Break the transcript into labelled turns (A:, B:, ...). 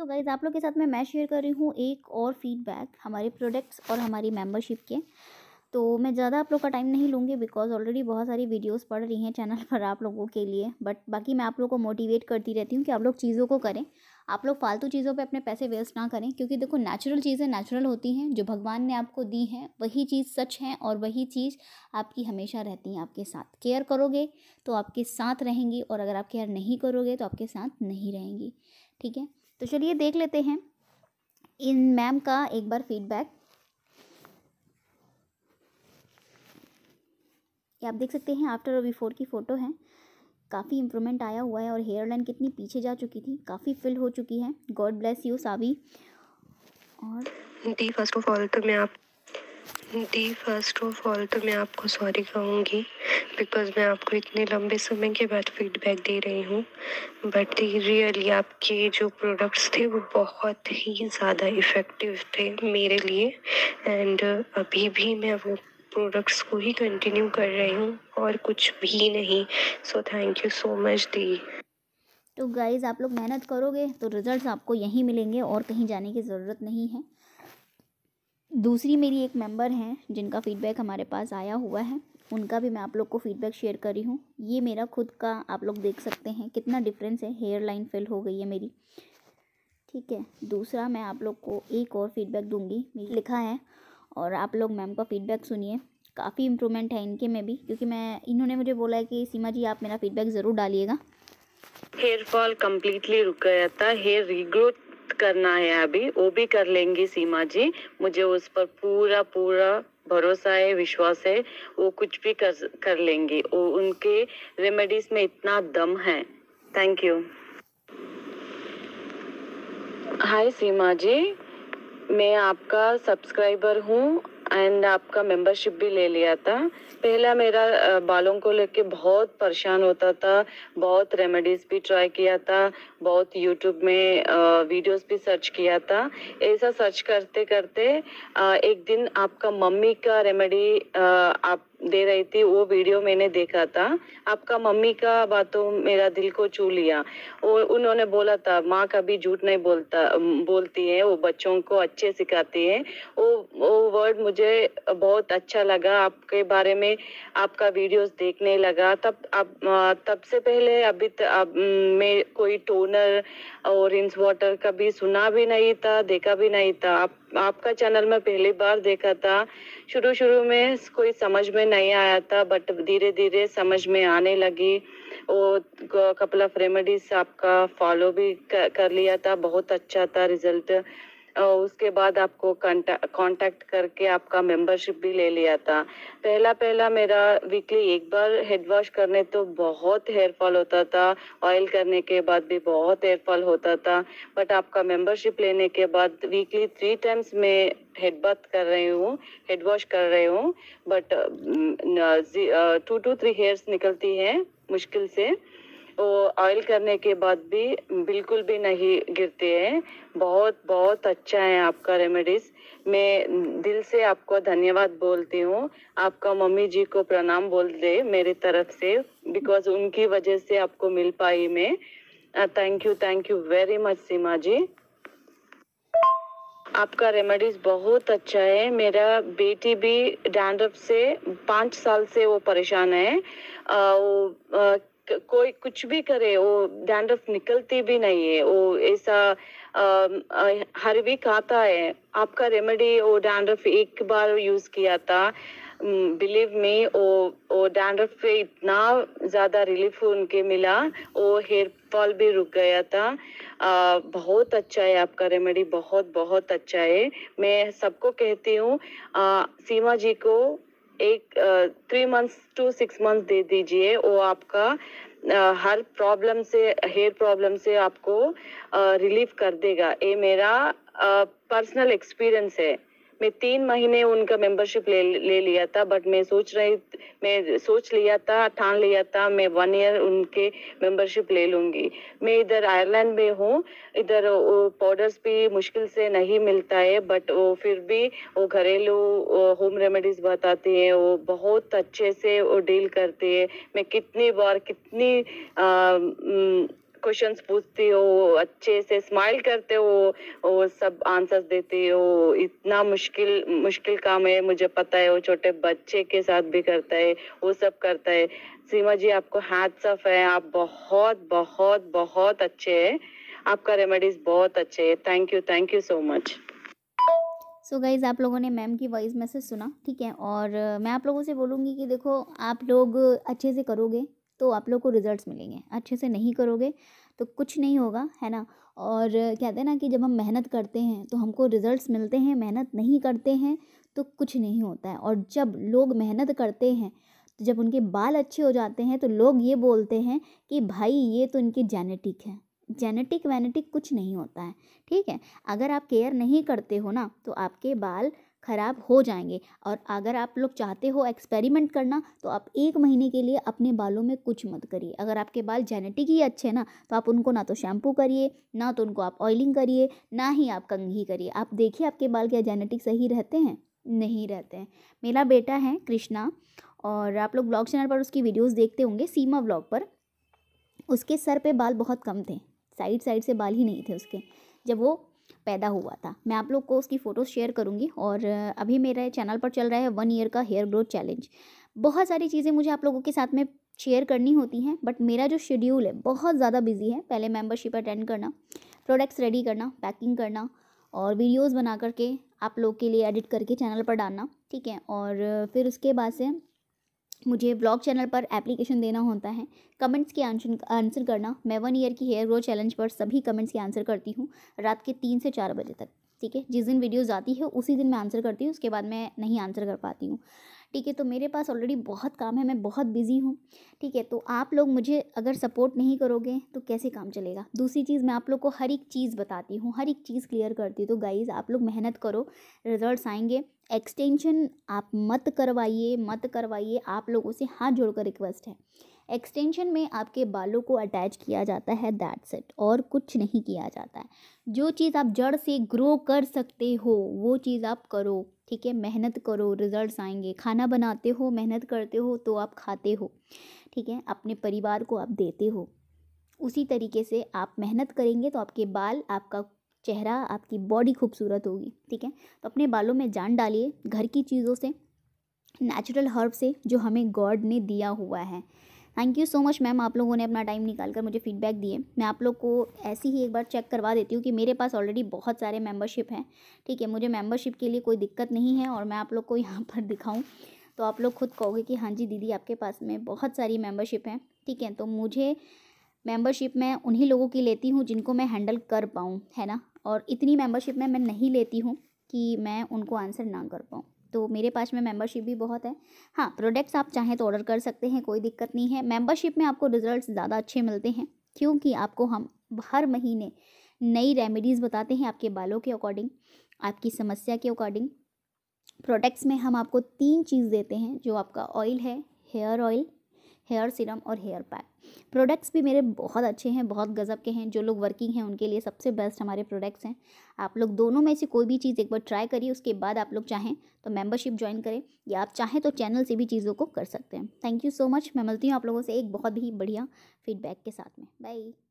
A: तो गाइज़ आप लोग के साथ में मैं शेयर कर रही हूँ एक और फीडबैक हमारे प्रोडक्ट्स और हमारी मेंबरशिप के। तो मैं ज़्यादा आप लोग का टाइम नहीं लूँगी बिकॉज़ ऑलरेडी बहुत सारी वीडियोस पड़ रही हैं चैनल पर आप लोगों के लिए। बट बाकी मैं आप लोग को मोटिवेट करती रहती हूँ कि आप लोग चीज़ों को करें। आप लोग फालतू चीज़ों पे अपने पैसे वेस्ट ना करें क्योंकि देखो नेचुरल चीज़ें नेचुरल होती हैं, जो भगवान ने आपको दी हैं, वही चीज़ सच है और वही चीज़ आपकी हमेशा रहती है आपके साथ। केयर करोगे तो आपके साथ रहेंगी और अगर आप केयर नहीं करोगे तो आपके साथ नहीं रहेंगी। ठीक है? तो चलिए देख लेते हैं। इन मैम का एक बार फीडबैक ये आप देख सकते हैं आफ्टर और बिफोर की फ़ोटो है। काफ़ी इम्प्रूवमेंट आया हुआ है और हेयर लाइन कितनी पीछे जा चुकी थी, काफ़ी फिल हो चुकी है। God bless you Savi. और
B: जी फ़र्स्ट ऑफ़ ऑल तो मैं आप दी फ़र्स्ट ऑफ़ ऑल तो मैं आपको सॉरी कहूँगी बिकॉज़ मैं आपको इतने लंबे समय के बाद फीडबैक दे रही हूँ। बट रियली आपके जो प्रोडक्ट्स थे वो बहुत ही ज़्यादा इफ़ेक्टिव थे मेरे लिए। एंड अभी भी मैं वो प्रोडक्ट्स को ही कंटिन्यू कर रही हूँ और कुछ भी नहीं। So thank you so much दी
A: तो गाइज़ आप लोग मेहनत करोगे तो रिजल्ट्स आपको यहीं मिलेंगे और कहीं जाने की ज़रूरत नहीं है। दूसरी मेरी एक मेंबर हैं, जिनका फीडबैक हमारे पास आया हुआ है, उनका भी मैं आप लोग को फीडबैक शेयर कर रही हूँ। ये मेरा खुद का आप लोग देख सकते हैं, कितना डिफरेंस है हेयर लाइन फिल हो गई है मेरी। ठीक है, दूसरा मैं आप लोग को एक और फीडबैक दूँगी। लिखा है, और आप लोग मैम का फीडबैक सुनिए। काफ़ी इम्प्रूवमेंट है इनके में भी, क्योंकि मैं, इन्होंने मुझे बोला है कि, सीमा जी, आप मेरा फीडबैक ज़रूर डालिएगा।
C: हेयर फॉल कम्प्लीटली रुक गया था हेयर रिग्रोथ करना है अभी, वो भी कर लेंगी सीमा जी। मुझे उस पर पूरा पूरा भरोसा है, विश्वास है, वो कुछ भी कर कर लेंगी। वो उनके रेमेडीज में इतना दम है। थैंक यू हाय सीमा जी, मैं आपका सब्सक्राइबर हूँ। एंड आपका मेंबरशिप भी ले लिया था। पहला मेरा बालों को लेके बहुत परेशान होता था। बहुत रेमेडीज भी ट्राई किया था। बहुत यूट्यूब में वीडियोस भी सर्च किया था। ऐसा सर्च करते करते एक दिन आपका मम्मी का रेमेडी आप दे रही थी, वो वीडियो मैंने देखा था। आपका मम्मी का बातों मेरा दिल को छू लिया। वो, उन्होंने बोला था, माँ कभी झूठ नहीं बोलता, बोलती है, वो बच्चों को अच्छे सिखाती है। वो वो वर्ड मुझे बहुत अच्छा लगा, आपके बारे में आपका वीडियोस देखने लगा। तब, अब तब से पहले अभी अब, मैं कोई टोनर और इंस वाटर कभी सुना भी नहीं था, देखा भी नहीं था। आप आपका चैनल में पहली बार देखा था। शुरू शुरू में कोई समझ में नहीं आया था बट धीरे धीरे समझ में आने लगी। वो कपल ऑफ़ रेमेडीज आपका फॉलो भी कर लिया था, बहुत अच्छा था रिज़ल्ट उसके बाद आपको कांटेक्ट करके आपका मेंबरशिप भी ले लिया था। पहला पहला मेरा वीकली एक बार हेड वॉश करने तो बहुत हेयर फॉल होता था। ऑयल करने के बाद भी बहुत हेयर फॉल होता था। बट आपका मेंबरशिप लेने के बाद वीकली थ्री टाइम्स में हेड बाथ कर रही हूँ हेड वॉश कर रही हूँ। But two two three hairs निकलती है मुश्किल से। वो ऑयल करने के बाद भी बिल्कुल भी नहीं गिरते हैं। बहुत बहुत अच्छा है आपका रेमेडीज मैं दिल से आपको धन्यवाद बोलती हूँ। आपका मम्मी जी को प्रणाम बोल दे मेरी तरफ़ से बिकॉज़ उनकी वजह से आपको मिल पाई मैं। Thank you thank you very much Seema ji. आपका रेमेडीज बहुत अच्छा है। मेरा बेटी भी डैंड्रफ से पाँच साल से वो परेशान है। आ, वो, आ, कोई कुछ भी करे वो डैंड्रफ निकलती भी नहीं है। वो ऐसा हर वीक आता है। आपका रेमेडी वो डैंड्रफ एक बार यूज़ किया था। बिलीव मी वो वो डैंड्रफ पे इतना ज़्यादा रिलीफ उनके मिला। वो हेयर फॉल भी रुक गया था। आ, बहुत अच्छा है आपका रेमेडी बहुत बहुत अच्छा है। मैं सबको कहती हूँ सीमा जी को एक three months to six months दे दीजिए। वो आपका Uh, हर प्रॉब्लम से हेयर प्रॉब्लम से आपको रिलीफ uh, कर देगा। ये मेरा पर्सनल uh, एक्सपीरियंस है। मैं तीन महीने उनका मेंबरशिप ले ले लिया था बट मैं सोच रही मैं सोच लिया था ठान लिया था मैं वन ईयर उनके मेंबरशिप ले लूँगी। मैं इधर आयरलैंड में हूँ इधर पाउडर्स भी मुश्किल से नहीं मिलता है बट वो फिर भी वो घरेलू होम रेमेडीज बताती है वो बहुत अच्छे से वो डील करती है। मैं कितनी बार कितनी आ, क्वेश्चंस पूछते हो, अच्छे से स्माइल करते हो वो सब आंसर्स देते हो। इतना मुश्किल मुश्किल काम है, मुझे पता है, वो छोटे बच्चे के साथ भी करता है, वो सब करता है। सीमा जी, आपको हैट्स ऑफ़ है, आप बहुत बहुत बहुत अच्छे हैं। आपका रेमेडीज बहुत अच्छे है। Thank you thank you so much
A: so so guys आप लोगों ने मैम की वॉइस मैसेज सुना, ठीक है? और मैं आप लोगों से बोलूँगी कि देखो, आप लोग अच्छे से करोगे तो आप लोग को रिजल्ट्स मिलेंगे। अच्छे से नहीं करोगे तो कुछ नहीं होगा, है ना? और कहते हैं ना कि जब हम मेहनत करते हैं तो हमको रिजल्ट्स मिलते हैं, मेहनत नहीं करते हैं तो कुछ नहीं होता है। और जब लोग मेहनत करते हैं तो जब उनके बाल अच्छे हो जाते हैं तो लोग ये बोलते हैं कि, भाई, ये तो इनकी जेनेटिक है। जेनेटिक वेनेटिक कुछ नहीं होता है, ठीक है? अगर आप केयर नहीं करते हो ना तो आपके बाल ख़राब हो जाएँगे। और अगर आप लोग चाहते हो एक्सपेरिमेंट करना तो आप एक महीने के लिए अपने बालों में कुछ मत करिए। अगर आपके बाल जेनेटिक ही अच्छे हैं ना तो आप उनको ना तो शैम्पू करिए, ना तो उनको आप ऑयलिंग करिए, ना ही आप कंघी करिए। आप देखिए आपके बाल क्या जेनेटिक सही रहते हैं? नहीं रहते हैं। मेरा बेटा है कृष्णा, और आप लोग ब्लॉग चैनल पर उसकी वीडियोज़ देखते होंगे, सीमा ब्लॉग पर। उसके सर पे बाल बहुत कम थे साइड साइड से बाल ही नहीं थे उसके। जब वो पैदा हुआ था। मैं आप लोग को उसकी फ़ोटोज़ शेयर करूँगी और अभी मेरे चैनल पर चल रहा है वन ईयर का हेयर ग्रोथ चैलेंज। बहुत सारी चीज़ें मुझे आप लोगों के साथ में शेयर करनी होती हैं, बट मेरा जो शेड्यूल है, बहुत ज़्यादा बिज़ी है। पहले मेंबरशिप अटेंड करना, प्रोडक्ट्स रेडी करना, पैकिंग करना और वीडियोज़ बना करके आप लोग के लिए एडिट करके चैनल पर डालना, ठीक है? और फिर उसके बाद से मुझे ब्लॉग चैनल पर एप्लीकेशन देना होता है। कमेंट्स के आंसर आंसर करना। मैं वन ईयर की हेयर ग्रो चैलेंज पर सभी कमेंट्स के आंसर करती हूँ रात के तीन से चार बजे तक, ठीक है? जिस दिन वीडियोज़ आती है, उसी दिन मैं आंसर करती हूँ, उसके बाद मैं नहीं आंसर कर पाती हूँ। ठीक है तो मेरे पास ऑलरेडी बहुत काम है, मैं बहुत बिज़ी हूँ, ठीक है तो आप लोग मुझे अगर सपोर्ट नहीं करोगे तो कैसे काम चलेगा? दूसरी चीज़, मैं आप लोग को हर एक चीज़ बताती हूँ, हर एक चीज़ क्लियर करती हूँ तो गाइज़ आप लोग मेहनत करो रिज़ल्ट आएँगे एक्सटेंशन आप मत करवाइए मत करवाइए, आप लोगों से हाथ जोड़कर रिक्वेस्ट है। एक्सटेंशन में आपके बालों को अटैच किया जाता है दैट सेट और कुछ नहीं किया जाता है। जो चीज़ आप जड़ से ग्रो कर सकते हो, वो चीज़ आप करो, ठीक है? मेहनत करो रिजल्ट्स आएँगे। खाना बनाते हो, मेहनत करते हो तो आप खाते हो, ठीक है? अपने परिवार को आप देते हो। उसी तरीके से आप मेहनत करेंगे तो आपके बाल, आपका चेहरा, आपकी बॉडी खूबसूरत होगी, ठीक है? तो अपने बालों में जान डालिए घर की चीज़ों से नेचुरल हर्ब से, जो हमें गॉड ने दिया हुआ है। Thank you so much ma'am आप लोगों ने अपना टाइम निकाल कर मुझे फीडबैक दिए। मैं आप लोग को ऐसे ही एक बार चेक करवा देती हूँ कि मेरे पास ऑलरेडी बहुत सारे मेंबरशिप हैं। ठीक है, मुझे मेंबरशिप के लिए कोई दिक्कत नहीं है और मैं आप लोग को यहाँ पर दिखाऊँ। तो आप लोग खुद कहोगे कि हाँ जी, दीदी आपके पास में बहुत सारी मेम्बरशिप हैं। ठीक है तो मुझे मेंबरशिप मैं उन्हीं लोगों की लेती हूँ जिनको मैं हैंडल कर पाऊँ, है ना? और इतनी मेंबरशिप में मैं नहीं लेती हूँ कि मैं उनको आंसर ना कर पाऊँ। तो मेरे पास में मेंबरशिप भी बहुत है। हाँ प्रोडक्ट्स आप चाहें तो ऑर्डर कर सकते हैं, कोई दिक्कत नहीं है। मेंबरशिप में आपको रिजल्ट्स ज़्यादा अच्छे मिलते हैं, क्योंकि आपको हम हर महीने नई रेमेडीज़ बताते हैं आपके बालों के अकॉर्डिंग आपकी समस्या के अकॉर्डिंग प्रोडक्ट्स में हम आपको तीन चीज़ देते हैं, जो आपका ऑयल है हेयर ऑयल हेयर सीरम और हेयर पैक। प्रोडक्ट्स भी मेरे बहुत अच्छे हैं, बहुत गज़ब के हैं, जो लोग वर्किंग हैं उनके लिए सबसे बेस्ट हमारे प्रोडक्ट्स हैं। आप लोग दोनों में से कोई भी चीज़ एक बार ट्राई करिए, उसके बाद आप लोग चाहें तो मेंबरशिप ज्वाइन करें, या आप चाहें तो चैनल से भी चीज़ों को कर सकते हैं। थैंक यू सो मच, मैं मिलती हूँ आप लोगों से एक बहुत ही बढ़िया फीडबैक के साथ में। बाय।